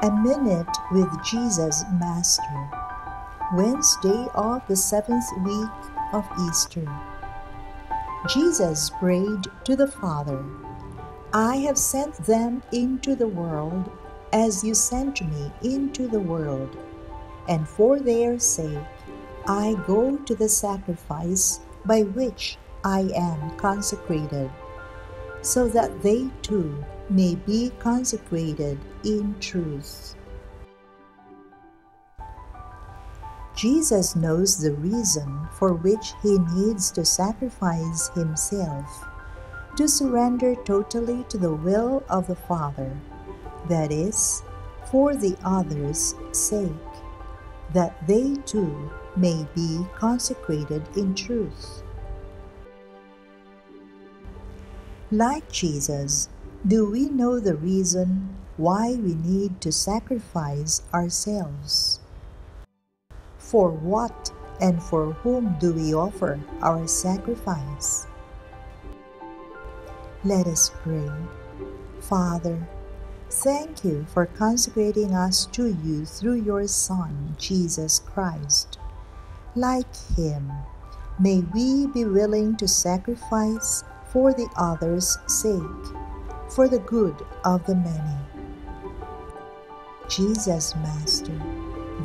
A Minute with Jesus Master. Wednesday of the seventh week of Easter. Jesus prayed to the Father I have sent them into the world as you sent me into the world, and for their sake I go to the sacrifice by which I am consecrated, so that they too may be consecrated in truth. Jesus knows the reason for which he needs to sacrifice himself, to surrender totally to the will of the Father, that is, for the others' sake, that they too may be consecrated in truth. Like Jesus, do we know the reason why we need to sacrifice ourselves? For what and for whom do we offer our sacrifice? Let us pray. Father, thank you for consecrating us to you through your Son, Jesus Christ. Like him, may we be willing to sacrifice for the others' sake for the good of the many. Jesus, Master,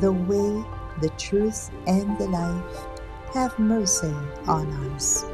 the way, the truth, and the life, have mercy on us.